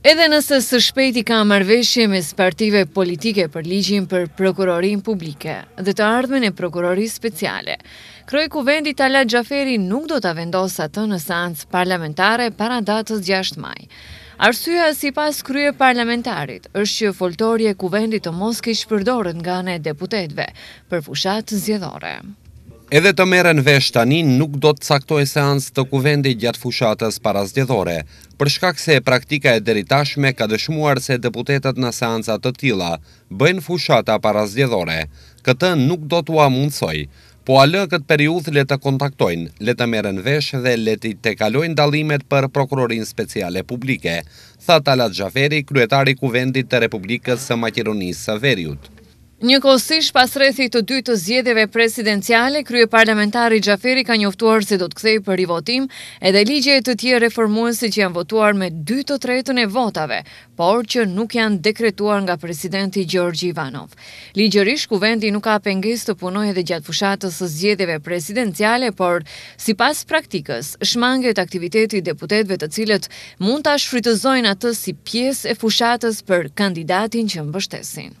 Edhe nëse së shpejti ka marrëveshje mes partive politike për ligjin për Prokurorinë Publike dhe të ardhmen e Prokurorisë Speciale, kreu i Kuvendit Talat Xhaferi nuk do ta vendosë atë në seancë parlamentare para datës gjashtë maj. Arsyeja sipas kryeparlamentarit është që foltorja e Kuvendit të mos keqpërdoret nga ana e deputetëve për fushatë zgjedhore. Edhe të merren vesh tani nuk do të caktoj seancë të Kuvendit gjatë fushatës parazgjedhore, Për shkak se praktika e deritashme ka dëshmuar se deputetët në seanca të tilla bëjnë fushata parazgjedhore, këtë nuk do t'ua mundësoj. Po ua lë këtë periudhë le të kontaktojnë, le të merren vesh dhe le t'i tejkalojnë dallimet për Prokurorinë Speciale Publike, tha Talat Xhaferi, kryetar i Kuvendit të Republikës së Maqedonisë së Veriut. Njëkohësisht pas rrethit të dytë të zgjedhjeve presidenciale, kryeparlamentari Xhaferi ka njoftuar se do të kthejë për rivotim edhe ligje të tjerë reformuese që janë votuar me dy të tretën e votave, por që nuk janë dekretuar nga presidenti Gjorgji Ivanov. Ligjërisht, Kuvendi nuk ka pengesë të punojë edhe gjatë fushatës së zgjedhjeve presidenciale, por, sipas praktikës, shmanget aktiviteti i deputetëve të cilët mund ta shfrytëzojnë atë si pjesë e fushatës për kandidatin që mbështesin.